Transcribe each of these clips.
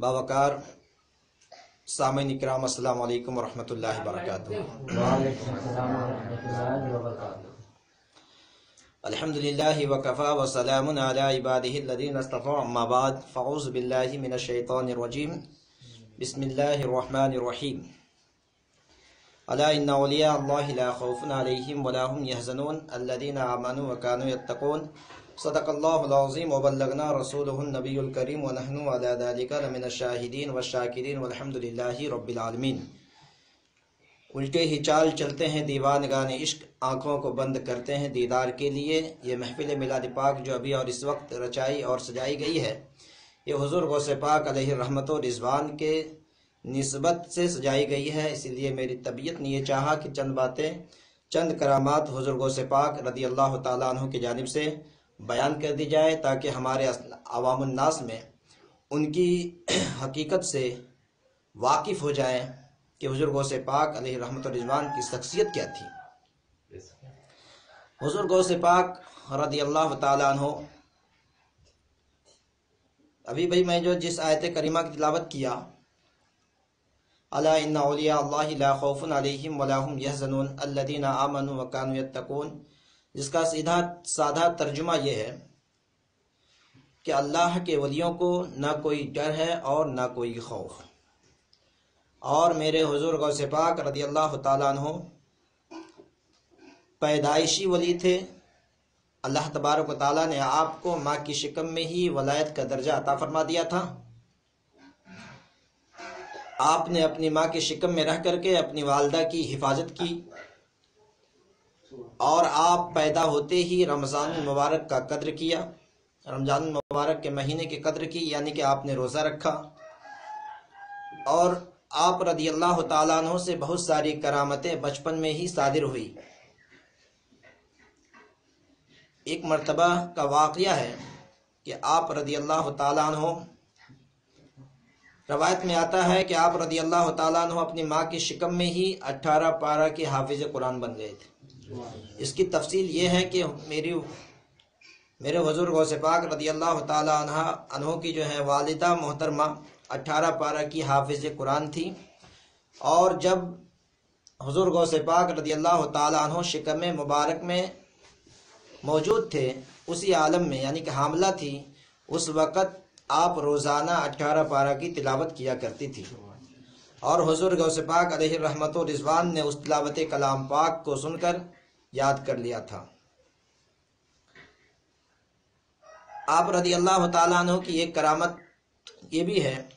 باوقار سامعین اکرام السلام علیکم ورحمۃ اللہ وبرکاتہ۔ الحمد للہ وکفا وسلام علی عباده الذین اصطفى اما بعد فاعوذ باللہ من الشیطان الرجیم بسم اللہ الرحمن الرحیم۔ الا ان اولیاء اللہ لا خوف علیہم ولا هم يحزنون الذين آمنوا وكانوا يتقون صدق اللہ العظیم وبلغنا رسوله النبی الکریم ونحن على ذلك لمن الشاہدین والشاکرین والحمد للہ رب العالمین. الٹے ہی چال چلتے ہیں دیوانگان عشق، آنکھوں کو بند کرتے ہیں دیدار کے لیے. یہ محفل میلاد پاک جو ابھی اور اس وقت رچائی اور سجائی گئی ہے، یہ حضور غوث پاک علیہ رحمت و رضوان کے نسبت سے سجائی گئی ہے، اسی لیے میری طبیعت نے یہ چاہا کہ چند باتیں چند کرامات حضور غوث پاک رضی اللہ تعالیٰ عنہ کی جانب سے بیان کر دی جائے تاکہ ہمارے عوام الناس میں ان کی حقیقت سے واقف ہو جائیں کہ حضور غوث پاک علیہ رحمت و رضوان کی شخصیت کیا تھی۔ حضور غوث پاک رضی اللہ تعالیٰ عنہ، ابھی بھائی میں جو جس آیت کریمہ کی تلاوت کیا الا ان اولیاء اللہ لا خوف علیہم ولا هم يحزنون. الذين آمنوا وكانوا يتقون. جس کا سیدھا سادہ ترجمہ یہ ہے کہ اللہ کے ولیوں کو نہ کوئی ڈر ہے اور نہ کوئی خوف. اور میرے حضور غوث پاک رضی اللہ تعالیٰ عنہ پیدائشی ولی تھے. اللہ تبارک و تعالیٰ نے آپ کو ماں کی شکم میں ہی ولایت کا درجہ عطا فرما دیا تھا. آپ نے اپنی ماں کی شکم میں رہ کر کے اپنی والدہ کی حفاظت کی اور آپ پیدا ہوتے ہی رمضان المبارک کا قدر کیا۔ رمضان المبارک کے مہینے کی قدر کی یعنی کہ آپ نے روزہ رکھا۔ اور آپ رضی اللہ تعالیٰ عنہ سے بہت ساری کرامتیں بچپن میں ہی صادر ہوئی۔ ایک مرتبہ کا واقعہ ہے کہ آپ رضی اللہ تعالیٰ عنہ روایت میں آتا ہے کہ آپ رضی اللہ تعالیٰ عنہ اپنی ماں کی شکم میں ہی اٹھارہ پارہ کے حافظ قرآن بن گئے تھے۔ اس کی تفصیل یہ ہے کہ میری، میرے حضور غوث پاک رضی اللہ تعالیٰ عنہ عنہ کی جو ہے والدہ محترمہ اٹھارہ پارہ کی حافظ قرآن تھی۔ اور جب حضور غوث پاک رضی اللہ تعالیٰ عنہ شکم مبارک میں موجود تھے، اسی عالم میں یعنی کہ حاملہ تھی، اس وقت آپ روزانہ اٹھارہ پارہ کی تلاوت کیا کرتی تھی۔ اور حضور غوث پاک علیہ رحمت و رضوان نے اس تلاوت کلام پاک کو سن کر یاد کر لیا تھا۔ آپ رضی اللہ تعالیٰ عنہ کی ایک کرامت یہ بھی ہے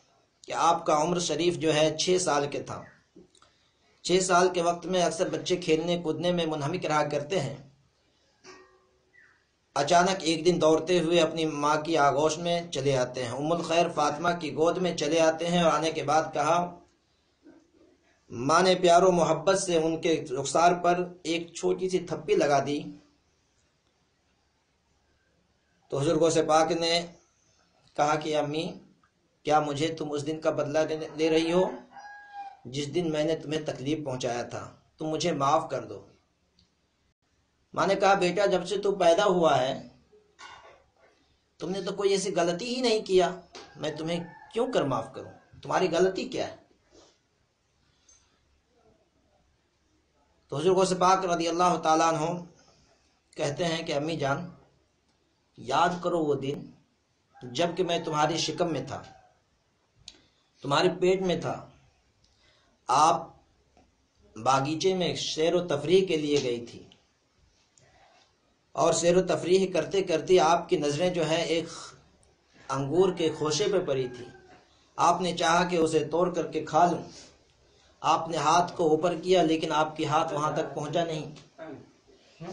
کہ آپ کا عمر شریف جو ہے چھ سال کے تھا۔ چھ سال کے وقت میں اکثر بچے کھیلنے کودنے میں منہمک رہا کرتے ہیں۔ اچانک ایک دن دوڑتے ہوئے اپنی ماں کی آگوش میں چلے آتے ہیں۔ ام الخیر فاطمہ کی گود میں چلے آتے ہیں اور آنے کے بعد کہا، ماں نے پیار و محبت سے ان کے رخسار پر ایک چھوٹی سی تھپی لگا دی۔ تو حضور غوث پاک نے کہا کہ امی، کیا مجھے تم اس دن کا بدلہ لے رہی ہو؟ جس دن میں نے تمہیں تکلیف پہنچایا تھا، تم مجھے معاف کر دو۔ ماں نے کہا، بیٹا، جب سے تو پیدا ہوا ہے، تم نے تو کوئی ایسی غلطی ہی نہیں کیا. میں تمہیں کیوں کر معاف کروں؟ تمہاری غلطی کیا ہے? تو حضور غوث پاک رضی اللہ تعالیٰ عنہ کہتے ہیں کہ، امی جان، یاد کرو وہ دن جبکہ میں تمہاری شکم میں تھا تمہارے پیٹ میں تھا. آپ باغیچے میں سیر و تفریح کے لیے گئی تھی. اور سیر و تفریح کرتے کرتے آپ کی نظریں جو ہے ایک انگور کے خوشے پہ پڑی تھی آپ نے چاہا کہ اسے توڑ کر کے کھا لوں۔ آپ نے ہاتھ کو اوپر کیا لیکن آپ کی ہاتھ وہاں تک پہنچا نہیں۔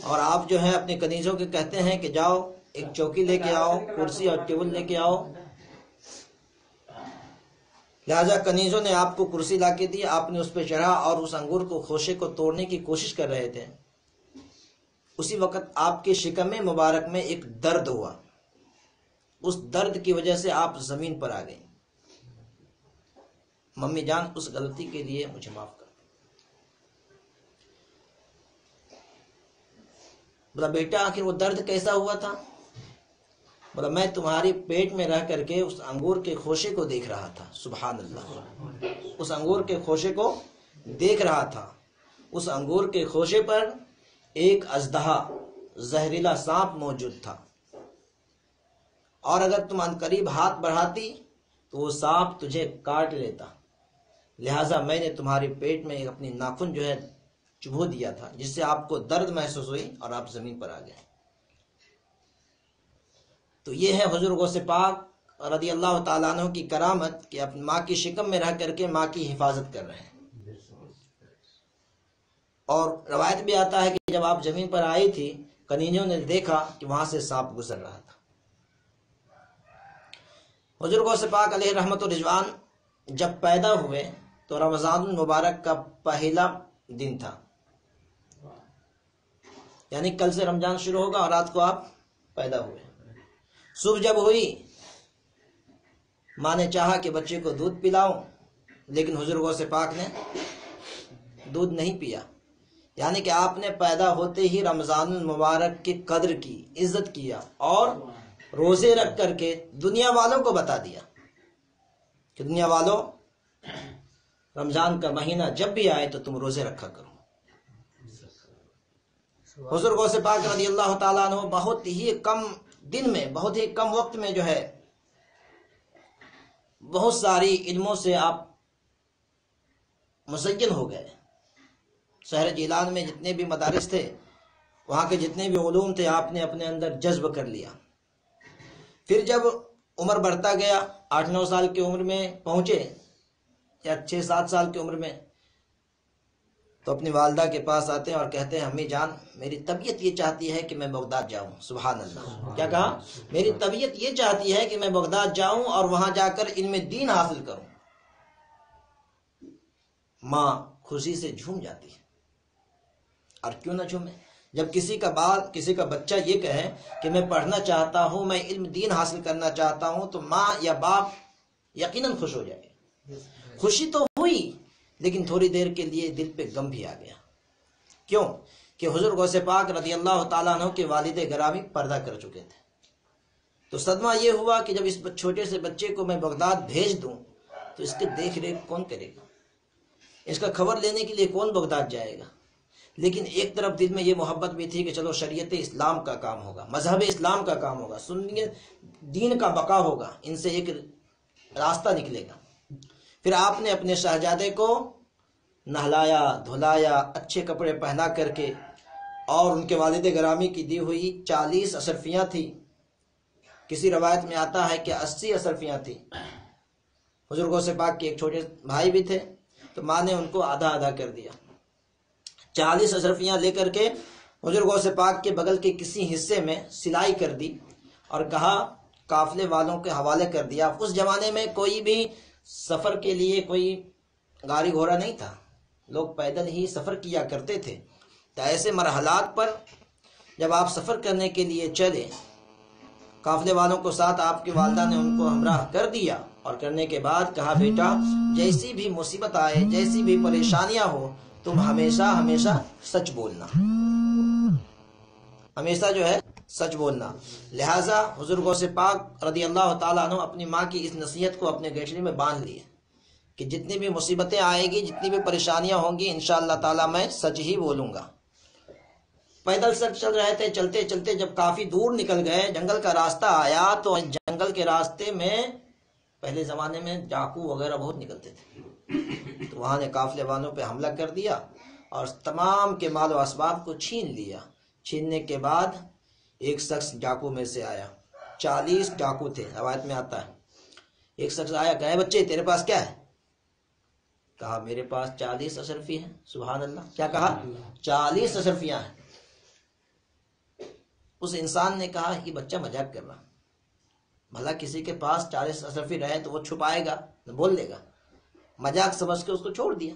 اور آپ جو ہے اپنے کنیزوں کے کہتے ہیں کہ جاؤ، ایک چوکی لے کے آؤ، کرسی اور ٹیبل لے کے آؤ۔ لہذا کنیزوں نے آپ کو کرسی لا کے دی، آپ نے اس پہ چڑھا اور اس انگور کو خوشے کو توڑنے کی کوشش کر رہے تھے۔ اسی وقت آپ کے شکم مبارک میں ایک درد ہوا۔ اس درد کی وجہ سے آپ زمین پر آ گئی ممی جان، اس غلطی کے لیے مجھے معاف کر بولا، بیٹا، آخر وہ درد کیسا ہوا تھا؟ بولا، میں تمہاری پیٹ میں رہ کر کے اس انگور کے خوشے کو دیکھ رہا تھا۔ سبحان اللہ۔ اس انگور کے خوشے کو دیکھ رہا تھا۔ اس انگور کے خوشے پر ایک ازدہا زہریلا سانپ موجود تھا۔ اور اگر تم ان قریب ہاتھ بڑھاتی تو وہ سانپ تجھے کاٹ لیتا۔ لہٰذا میں نے تمہارے پیٹ میں ایک اپنی ناخن جو ہے چبھو دیا تھا، جس سے آپ کو درد محسوس ہوئی اور آپ زمین پر آ گئے۔ تو یہ ہے حضور غوث پاک رضی اللہ تعالیٰ عنہ کی کرامت کہ اپنی ماں کی شکم میں رہ کر کے ماں کی حفاظت کر رہے ہیں۔ اور روایت بھی آتا ہے کہ جب آپ زمین پر آئی تھی کنینوں نے دیکھا کہ وہاں سے سانپ گزر رہا تھا۔ حضور غوث پاک علیہ رحمت و رضوان جب پیدا ہوئے تو رمضان المبارک کا پہلا دن تھا۔ یعنی کل سے رمضان شروع ہوگا اور رات کو آپ پیدا ہوئے۔ صبح جب ہوئی، ماں نے چاہا کہ بچے کو دودھ پلاؤں، لیکن حضور غوث پاک نے دودھ نہیں پیا۔ یعنی کہ آپ نے پیدا ہوتے ہی رمضان المبارک کی قدر کی، عزت کیا اور روزے رکھ کر کے دنیا والوں کو بتا دیا کہ دنیا والوں، رمضان کا مہینہ جب بھی آئے تو تم روزے رکھا کرو۔ حضور غوث پاک رضی اللہ تعالیٰ عنہ بہت ہی کم دن میں، بہت ہی کم وقت میں جو ہے، بہت ساری علموں سے آپ مزین ہو گئے۔ شہر جیلان میں جتنے بھی مدارس تھے وہاں کے جتنے بھی علوم تھے آپ نے اپنے اندر جذب کر لیا۔ پھر جب عمر بڑھتا گیا آٹھ نو سال کی عمر میں پہنچے یا چھ سات سال کی عمر میں تو اپنی والدہ کے پاس آتے ہیں اور کہتے ہیں امی جان میری طبیعت یہ چاہتی ہے کہ میں بغداد جاؤں۔ سبحان اللہ۔ کیا کہا؟ میری طبیعت یہ چاہتی ہے کہ میں بغداد جاؤں اور وہاں جا کر علم دین حاصل کروں۔ ماں خوشی سے جھوم جاتی ہے۔ اور کیوں نہ جھومے؟ جب کسی کا بات کسی کا بچہ یہ کہے کہ میں پڑھنا چاہتا ہوں میں علم دین حاصل کرنا چاہتا ہوں تو ماں یا باپ یقیناً خوش ہو جائے خوشی تو ہوئی لیکن تھوڑی دیر کے لیے دل پہ غم بھی آ گیا۔ کیوں؟ کہ حضور غوث پاک رضی اللہ تعالیٰ عنہ کے والد گرامی پردہ کر چکے تھے۔ تو صدمہ یہ ہوا کہ جب اس چھوٹے سے بچے کو میں بغداد بھیج دوں تو اس کے دیکھ ریکھ کون کرے گا؟ اس کا خبر لینے کے لیے کون بغداد جائے گا؟ لیکن ایک طرف دل میں یہ محبت بھی تھی کہ چلو شریعت اسلام کا کام ہوگا، مذہب اسلام کا کام ہوگا، سنیے، دین کا بقا ہوگا، ان سے ایک راستہ نکلے گا۔ پھر آپ نے اپنے شہزادے کو نہلایا، دھلایا، اچھے کپڑے پہنا کر کے اور ان کے والد گرامی کی دی ہوئی چالیس اشرفیاں تھی کسی روایت میں آتا ہے کہ اسی اشرفیاں تھی بزرگوں سے پاک کے ایک چھوٹے بھائی بھی تھے، تو ماں نے ان کو آدھا آدھا کر دیا۔ چالیس اشرفیاں لے کر کے بزرگوں سے پاک کے بغل کے کسی حصے میں سلائی کر دی اور کہا، قافلے والوں کے حوالے کر دیا۔ اس زمانے میں کوئی بھی سفر کے لیے کوئی گاڑی گھوڑا نہیں تھا۔ لوگ پیدل ہی سفر کیا کرتے تھے۔ تو ایسے مرحلات پر جب آپ سفر کرنے کے لیے چلے، قافلے والوں کو ساتھ آپ کی والدہ نے ان کو ہمراہ کر دیا اور کرنے کے بعد کہا، بیٹا، جیسی بھی مصیبت آئے، جیسی بھی پریشانیاں ہو تم ہمیشہ ہمیشہ سچ بولنا۔ ہمیشہ جو ہے سچ بولنا۔ لہٰذا حضور غوث پاک رضی اللہ تعالیٰ عنہ اپنی ماں کی اس نصیحت کو اپنے گیٹری میں باندھ لیے کہ جتنی بھی مصیبتیں آئے گی، جتنی بھی پریشانیاں ہوں گی، انشاءاللہ تعالیٰ میں سچ ہی بولوں گا۔ پیدل سر چل رہے تھے، چلتے چلتے جب کافی دور نکل گئے، جنگل کا راستہ آیا تو جنگل کے راستے میں پہلے زمانے میں ڈاکو وغیرہ بہت نکلتے تھے۔ تو وہاں نے قافلے والوں پہ حملہ کر دیا اور تمام کے مال و اسباب کو چھین لیا۔ چھیننے کے بعد ایک شخص ڈاکو میں سے آیا۔ چالیس ڈاکو تھے، روایت میں آتا ہے۔ ایک شخص آیا کہے بچے، تیرے پاس کیا ہے؟ کہا، میرے پاس چالیس اشرفی ہیں۔ سبحان اللہ۔ کیا کہا؟ چالیس اشرفیاں ہیں۔ اس انسان نے کہا، یہ بچہ مذاق کر رہا بھلا کسی کے پاس چالیس اشرفی رہے تو وہ چھپائے گا بول دے گا۔ مذاق سمجھ کے اس کو چھوڑ دیا۔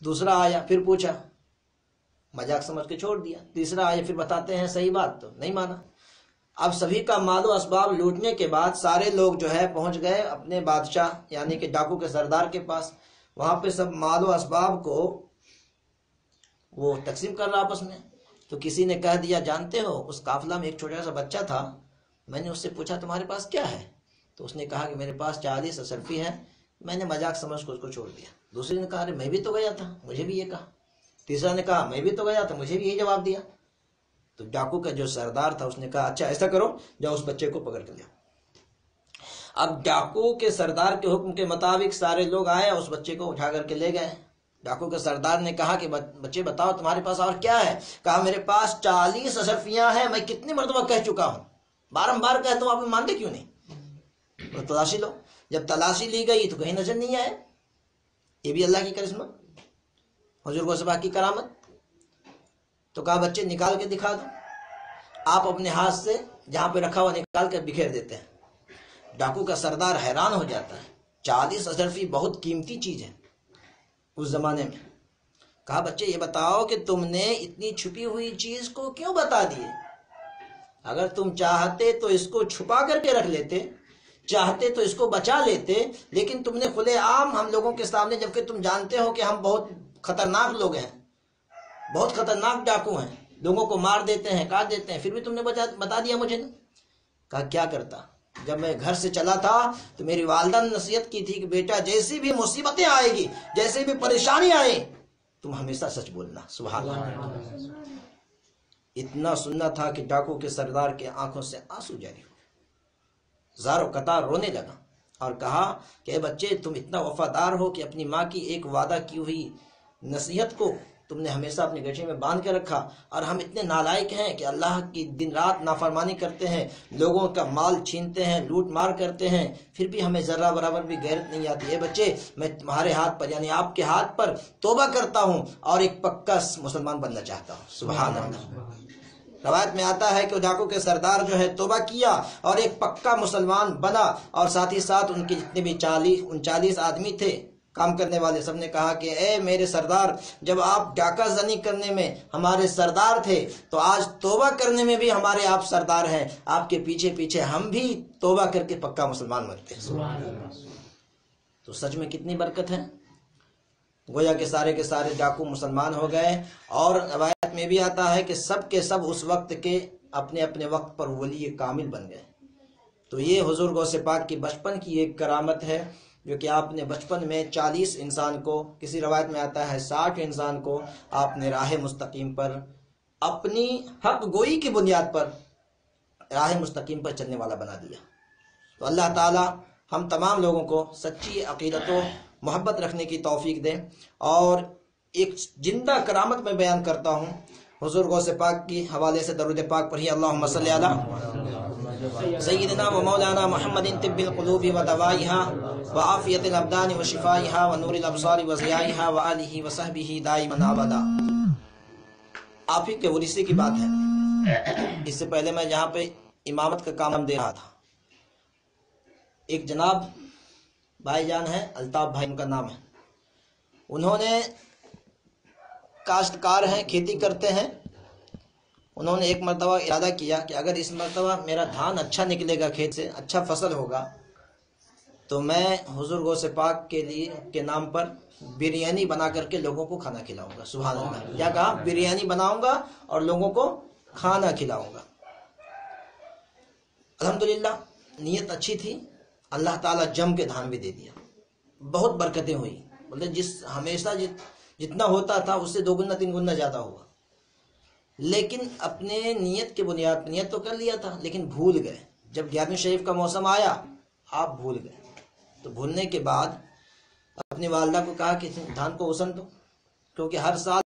دوسرا آیا، پھر پوچھا، مذاق سمجھ کے چھوڑ دیا۔ تیسرا آیا، پھر بتاتے ہیں صحیح بات تو نہیں مانا۔ اب سبھی کا مال و اسباب لوٹنے کے بعد سارے لوگ جو ہے پہنچ گئے اپنے بادشاہ یعنی کہ ڈاکو کے سردار کے پاس۔ وہاں پہ سب مال و اسباب کو وہ تقسیم کر رہا آپس میں۔ تو کسی نے کہہ دیا، جانتے ہو، اس قافلہ میں ایک چھوٹا سا بچہ تھا، میں نے اس سے پوچھا، تمہارے پاس کیا ہے؟ تو اس نے کہا کہ میرے پاس چالیس اشرفی ہے میں نے مذاق سمجھ کو اس کو چھوڑ دیا۔ دوسرے نے کہا، ارے، میں بھی تو گیا تھا، مجھے بھی یہ کہا۔ تیسرا نے کہا، میں بھی تو گیا تھا، مجھے بھی یہی جواب دیا۔ تو ڈاکو کا جو سردار تھا، اس نے کہا اچھا ایسا کرو، جاؤ اس بچے کو پکڑ کر لیا اب ڈاکو کے سردار کے حکم کے مطابق سارے لوگ آئے اور اس بچے کو اٹھا کر کے لے گئے۔ ڈاکو کے سردار نے کہا کہ بچے، بتاؤ تمہارے پاس اور کیا ہے؟ کہا، میرے پاس چالیس اشرفیاں ہیں، میں کتنی مرتبہ کہہ چکا ہوں۔ بارمبار کہتا ہوں آپ مانتے کیوں نہیں؟ تلاشی لو۔ جب تلاشی لی گئی تو کہیں نظر نہیں آئے؟ یہ بھی اللہ کی کرشمہ حضور کو سبا کی کرامت۔ تو کہا، بچے، نکال کے دکھا دو۔ آپ اپنے ہاتھ سے جہاں پہ رکھا ہوا نکال کے بکھیر دیتے ہیں۔ ڈاکو کا سردار حیران ہو جاتا ہے۔ چالیس اشرفی بہت قیمتی چیز ہے اس زمانے میں۔ کہا، بچے، یہ بتاؤ کہ تم نے اتنی چھپی ہوئی چیز کو کیوں بتا دیے؟ اگر تم چاہتے تو اس کو چھپا کر کے رکھ لیتے۔ چاہتے تو اس کو بچا لیتے لیکن تم نے کھلے عام ہم لوگوں کے سامنے جبکہ تم جانتے ہو کہ ہم بہت خطرناک لوگ ہیں بہت خطرناک ڈاکو ہیں لوگوں کو مار دیتے ہیں کاٹ دیتے ہیں پھر بھی تم نے بتا دیا مجھے کہا کیا کرتا؟ جب میں گھر سے چلا تھا تو میری والدہ نے نصیحت کی تھی کہ بیٹا جیسی بھی مصیبتیں آئے گی جیسی بھی پریشانی آئے تم ہمیشہ سچ بولنا سبحان اللہ۔ اتنا سننا تھا کہ ڈاکو کے سردار کے آنکھوں سے آنسو جاری ہو۔ زارو قطار رونے لگا اور کہا کہ اے بچے، تم اتنا وفادار ہو کہ اپنی ماں کی ایک وعدہ کی ہوئی نصیحت کو تم نے ہمیشہ اپنے گٹھے میں باندھ کے رکھا اور ہم اتنے نالائق ہیں کہ اللہ کی دن رات نافرمانی کرتے ہیں، لوگوں کا مال چھینتے ہیں، لوٹ مار کرتے ہیں، پھر بھی ہمیں ذرہ برابر بھی غیرت نہیں آتی۔ ہے بچے، میں تمہارے ہاتھ پر یعنی آپ کے ہاتھ پر توبہ کرتا ہوں اور ایک پکا مسلمان بننا چاہتا ہوں۔ سبحان اللہ۔ روایت میں آتا ہے کہ ڈاکو کے سردار جو ہے توبہ کیا اور ایک پکا مسلمان بنا اور ساتھ ہی ساتھ ان کے جتنے بھی چالیس، انچالیس آدمی تھے کام کرنے والے، سب نے کہا کہ اے میرے سردار، جب آپ ڈاکہ زنی کرنے میں ہمارے سردار تھے تو آج توبہ کرنے میں بھی ہمارے آپ سردار ہیں۔ آپ کے پیچھے پیچھے ہم بھی توبہ کر کے پکا مسلمان بنتے ہیں۔ تو سچ میں کتنی برکت ہے؟ گویا کے سارے کے سارے ڈاکو مسلمان ہو گئے اور روایت میں بھی آتا ہے کہ سب کے سب اس وقت کے اپنے اپنے وقت پر ولی کامل بن گئے۔ تو یہ حضور گو سے پاک کی بچپن کی ایک کرامت ہے، جو کہ آپ نے بچپن میں چالیس انسان کو، کسی روایت میں آتا ہے ساٹھ انسان کو، آپ نے راہ مستقیم پر اپنی حق گوئی کی بنیاد پر راہ مستقیم پر چلنے والا بنا دیا۔ تو اللہ تعالی ہم تمام لوگوں کو سچی عقیدت و محبت رکھنے کی توفیق دیں اور ایک زندہ کرامت میں بیان کرتا ہوں۔ حضور غوث پاک کی حوالے سے درود پاک پڑھی اللہم صلی علی سیدنا و مولانا محمد طب القلوب و دوائها و عافیت الابدان و شفائها و نور الابصار و ضیائها و آلہ و صحبہ دائما آبدا آپ ہی کے ورثے کی بات ہے۔ اس سے پہلے میں جہاں پہ امامت کا کام دے رہا تھا۔ ایک جناب بھائی جان ہے الطاف بھائی، ان کا نام ہے۔ انہوں نے کاشتکار ہیں، کھیتی کرتے ہیں۔ انہوں نے ایک مرتبہ ارادہ کیا کہ اگر اس مرتبہ میرا دھان اچھا نکلے گا کھیت سے اچھا فصل ہوگا، تو میں حضور گو سے پاک کے لیے، کے نام پر بریانی بنا کر کے لوگوں کو کھانا کھلاؤں گا۔ سبحان اللہ۔ کیا کہا؟ بریانی بناؤں گا اور لوگوں کو کھانا کھلاؤں گا۔ الحمدللہ، نیت اچھی تھی۔ اللہ تعالیٰ جم کے دھان بھی دے دیا۔ بہت برکتیں ہوئی بولتے جس ہمیشہ جس جتنا ہوتا تھا اس سے دو گنا تین گنا زیادہ ہوا۔ لیکن اپنے نیت کے بنیاد پر نیت تو کر لیا تھا، لیکن بھول گئے۔ جب گیارہویں شریف کا موسم آیا، آپ بھول گئے۔ تو بھولنے کے بعد اپنی والدہ کو کہا کہ دھان کو حسن دو، کیونکہ ہر سال